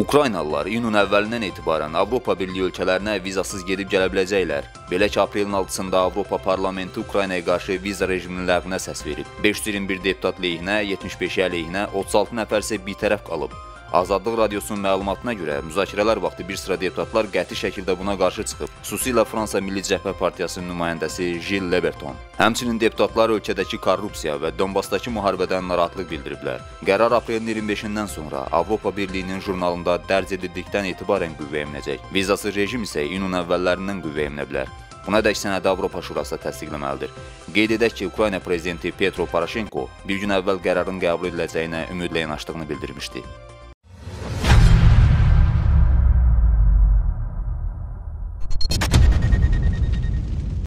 Ukraynalılar iyunun əvvəlindən etibarən Avropa Birliyi ölkələrinə vizasız gedib gələ biləcəklər. Belə ki, aprelin 6-sında Avropa Parlamenti Ukraynaya qarşı viza rejiminin ləğvinə səs verib. 521 deputat lehinə, 75-i əleyhinə, 36 nəfər isə bitərəf qalıb. Azadlıq Radiosunun məlumatına görə müzakirələr vaxtı bir sıra deputatlar qəti şəkildə buna qarşı çıxıb. Xüsusilə Fransa Milli Cəbhə Partiyasının nümayəndəsi Jill Leberton. Həmçinin deputatlar ölkədəki korrupsiya və Donbasdakı müharibədən narahatlıq bildiriblər. Qərar aprelin 25-dən sonra Avropa Birliyinin jurnalında dərc edildikdən etibarən qüvvəyə minəcək. Vizasız rejim isə iyunun əvvəllərindən qüvvəyə minə bilər. Bunadək sənədi Avropa Şurası təsdiqləməlidir. Qeyd edək ki, Ukrayna prezidenti Petro Poroshenko bir gün əvvəl qərarın qəbul ediləcəyinə ümidlə yanaşdığını bildirmişdi.